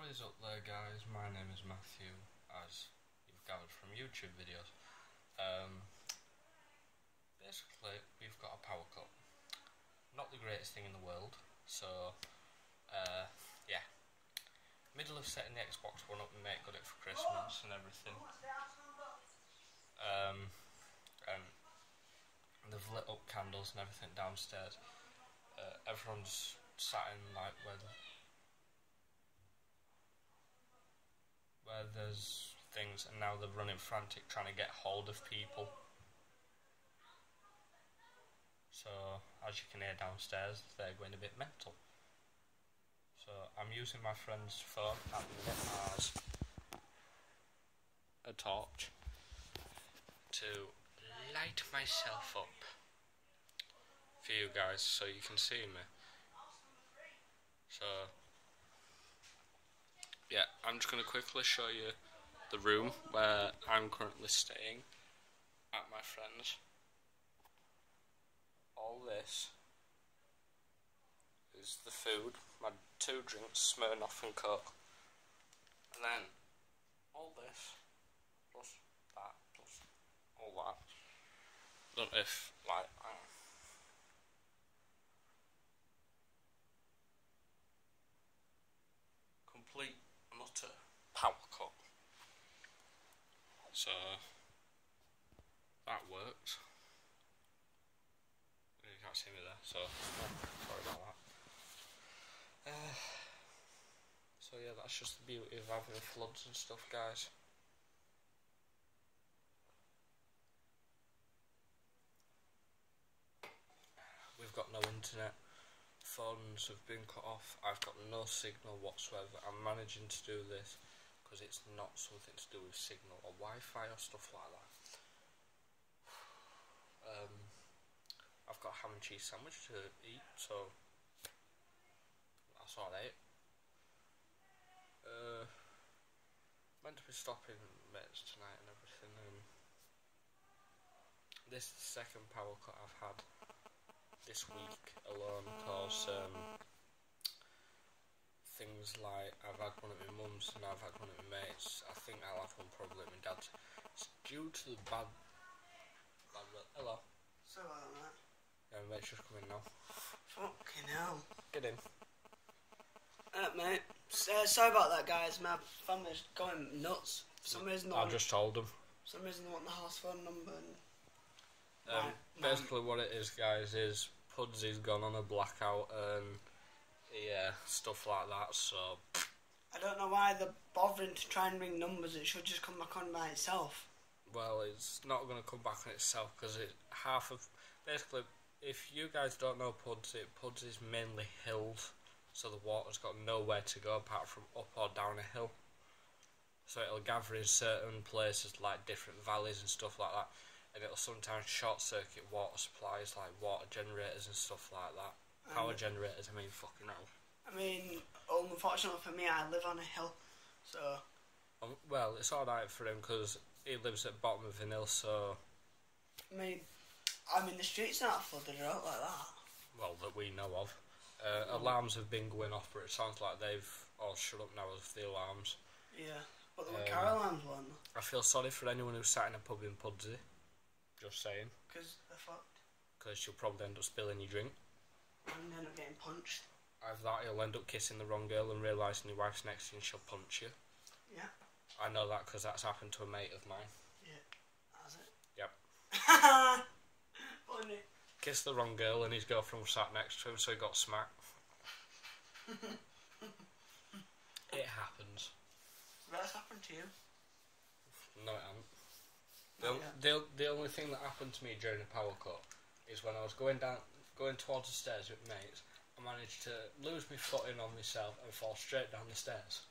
What is up there guys, my name is Matthew, as you've gathered from YouTube videos. Um, basically, we've got a power cut. Not the greatest thing in the world, so, uh, yeah. Middle of setting the Xbox One up make got it for Christmas and everything. Um, and they've lit up candles and everything downstairs. Uh, everyone's sat in like where where there's things and now they're running frantic trying to get hold of people. So, as you can hear downstairs, they're going a bit mental. So, I'm using my friend's phone at the minute as a torch to light myself up for you guys so you can see me. So, yeah, I'm just going to quickly show you the room where I'm currently staying at my friend's. All this is the food, my two drinks, Smirnoff and Coke. And then all this, plus that, plus all that. don't know if, like, I complete and utter power cut. So that worked. You can't see me there, so sorry about that. Uh, so yeah, that's just the beauty of having floods and stuff, guys. We've got no internet phones have been cut off. I've got no signal whatsoever. I'm managing to do this because it's not something to do with signal or Wi-Fi or stuff like that. Um, I've got a ham and cheese sandwich to eat, so that's alright. Uh, meant to be stopping mates tonight and everything. Um, this is the second power cut I've had this week alone because um, things like I've had one at my mum's and I've had one at my mate's. I think I'll have one probably at my dad's. It's due to the bad. bad hello. So about that. Yeah, my mate's just coming now. Fucking hell. Get in. Uh, mate. Uh, sorry about that, guys. My family's going nuts. For some reason, I just told them. for some reason they want the house phone number. And Um, basically, what it is, guys, is Pudsey's gone on a blackout and yeah, stuff like that. So I don't know why they're bothering to try and ring numbers. It should just come back on by itself. well, it's not going to come back on itself because it half of basically. If you guys don't know Pudsey, is mainly hills, so the water's got nowhere to go apart from up or down a hill. So it'll gather in certain places like different valleys and stuff like that, and it'll sometimes short circuit water supplies like water generators and stuff like that. Power Um, generators, I mean, fucking hell. I mean, unfortunately for me, I live on a hill, so Um, well, it's alright for him because he lives at the bottom of an hill, so I mean, I mean the streets aren't flooded out like that. well that we know of. Uh, alarms have been going off, but it sounds like they've all shut up now with the alarms. Yeah, but the Um, Caroline's one I feel sorry for anyone who's sat in a pub in Pudsey. Just saying, because they're fucked because you'll probably end up spilling your drink. And end up getting punched. Either that, you'll end up kissing the wrong girl and realising your wife's next to you and she'll punch you. Yeah, I know that because that's happened to a mate of mine. that's it. Yep. Funny. Kissed the wrong girl and his girlfriend was sat next to him, so he got smacked. it happens. That's happened to you. No, it hasn't. The, Not on- yet. the, the only thing that happened to me during the power cut is when I was going down, going towards the stairs with mates, I managed to lose my footing on myself and fall straight down the stairs.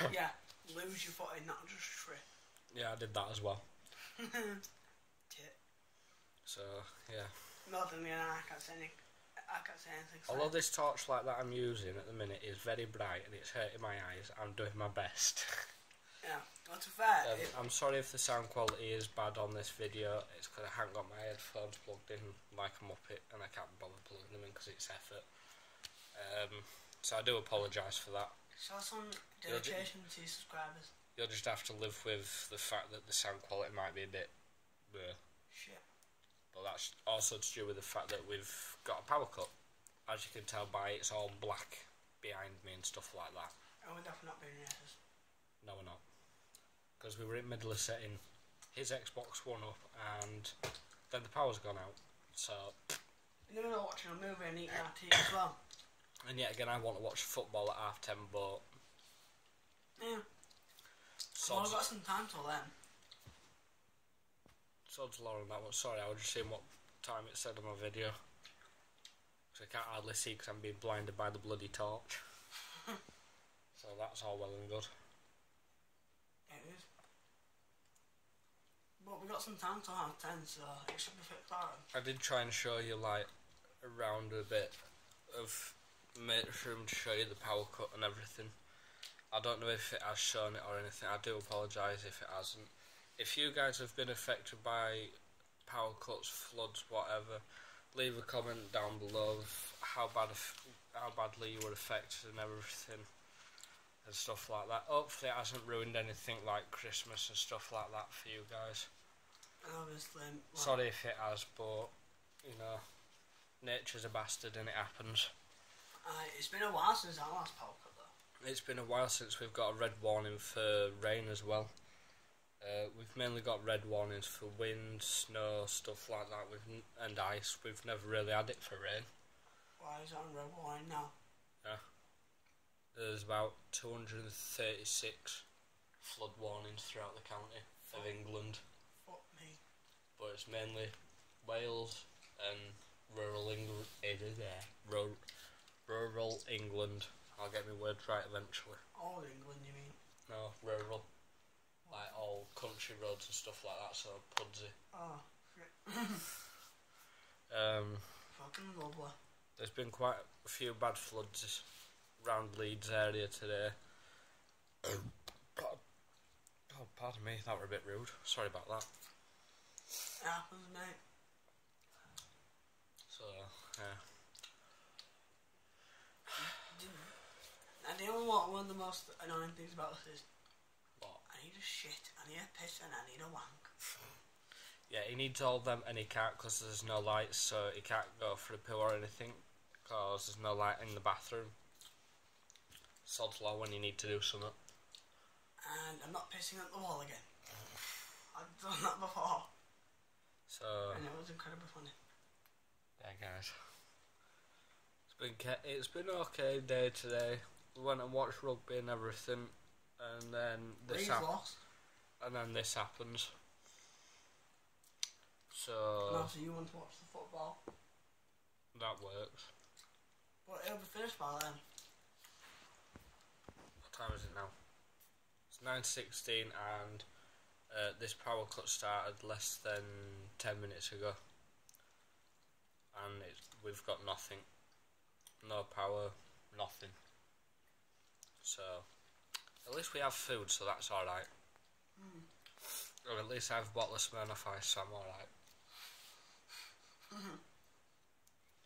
yeah, lose your footing, not just trip. Yeah, I did that as well. Tit. So yeah. More than me and I can't say anything. I can't say anything. Although this torchlight that I'm using at the minute is very bright and it's hurting my eyes, I'm doing my best. yeah, fair, Um, I'm sorry if the sound quality is bad on this video. It's because I haven't got my headphones plugged in like a muppet and I can't bother plugging them in because it's effort. Um, so I do apologise for that. Show some dedication to your subscribers. You'll just have to live with the fact that the sound quality might be a bit. bleh. Shit. But that's also to do with the fact that we've got a power cut. As you can tell by it's all black behind me and stuff like that. And we're definitely not being racist. No, we're not. Because we were in the middle of setting his Xbox One up and then the power's gone out. So, middle of watching a movie and eating our tea as well. and yet again, I want to watch football at half ten, but. Yeah. So well, I've got some time till then. sods law on that one. Sorry, I was just seeing what time it said on my video. So I can't hardly see because I'm being blinded by the bloody torch. so that's all well and good. It is. But we got some time till half ten, so it should be. I did try and show you like around a bit of mate's room to show you the power cut and everything. I don't know if it has shown it or anything. I do apologise if it hasn't. If you guys have been affected by power cuts, floods, whatever, leave a comment down below how bad how badly you were affected and everything and stuff like that. Hopefully it hasn't ruined anything like Christmas and stuff like that for you guys. Obviously, well, Sorry if it has, but you know, nature's a bastard and it happens. Uh, it's been a while since our last power cut though. It's been a while since we've got a red warning for rain as well. Uh, we've mainly got red warnings for wind, snow, stuff like that, with n- and ice. We've never really had it for rain. Why is it on red warning now? There's about 236 flood warnings throughout the county of England, Fuck me. but it's mainly Wales and rural England. Rural, rural England. I'll get my words right eventually. All England, you mean? No, rural. Like all country roads and stuff like that, so Pudsey. Oh, shit. Um, Fucking lovely. there's been quite a few bad floods around Leeds area today. oh, pardon me, that were a bit rude. Sorry about that. It happens, mate. So, yeah. And you know what? One of the most annoying things about this is What? I need a shit, I need a piss, and I need a wank. Yeah, he needs all them and he can't because there's no lights, so he can't go for a pill or anything because there's no light in the bathroom. Sod's law when you need to do something. And I'm not pissing at the wall again. I've done that before, So, and it was incredibly funny. yeah, guys. It's been ca- it's been okay day today. We went and watched rugby and everything, and then this Leeds hap- lost. and then this happens. So. And So you want to watch the football. that works. But it'll be finished by then. What time is it now? It's nine sixteen, and uh, this power cut started less than ten minutes ago, and it's, we've got nothing, no power, nothing. So at least we have food, so that's all right. Or at least I have a bottle of Smirnoff Ice, so I'm all right.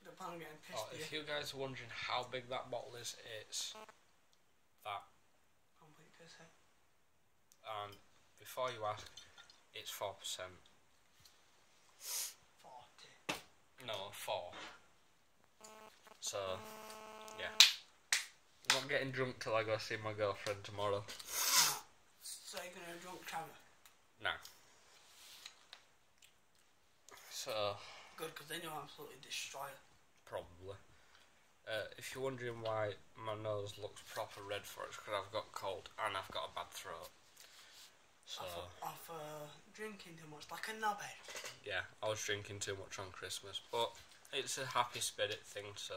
The plan on getting pissed Oh, if you guys are wondering how big that bottle is, it's that. Head. And um, before you ask, it's four percent. 40. No, four. So, yeah. I'm not getting drunk till I go see my girlfriend tomorrow. So you're gonna drunk travel? No. So, Good, because then you'll absolutely destroy it. probably. Uh, if you're wondering why my nose looks proper red for it, it's because I've got cold and I've got a bad throat. So, Off, off uh, drinking too much, like a knobhead. yeah, I was drinking too much on Christmas, but it's a happy spirit thing, so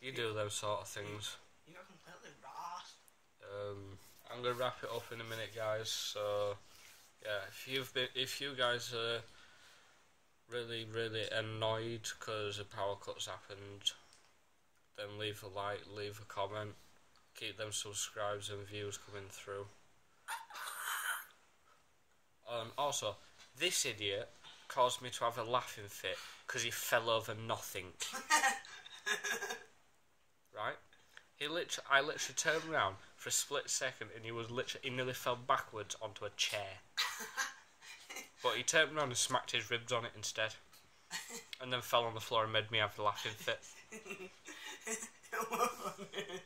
you do those sort of things. You got completely ras. Um, I'm gonna wrap it up in a minute, guys. So, yeah, if you've been, if you guys are really, really annoyed because a power cut's happened, then leave a like, leave a comment, keep them subscribes and views coming through. Um, also, this idiot caused me to have a laughing fit because he fell over nothing. right? He literally, I literally turned around for a split second, and he was literally, he nearly fell backwards onto a chair. but he turned around and smacked his ribs on it instead, and then fell on the floor and made me have a laughing fit. it was funny.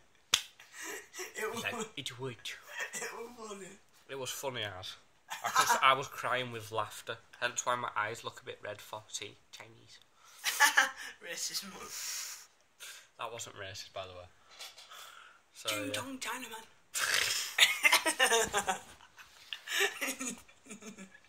It was, Like, it would. it was funny. It was funny as. I, could, I was crying with laughter, hence why my eyes look a bit red for see Chinese. Racism. That wasn't racist, by the way. So Ching yeah. Chong Chinaman.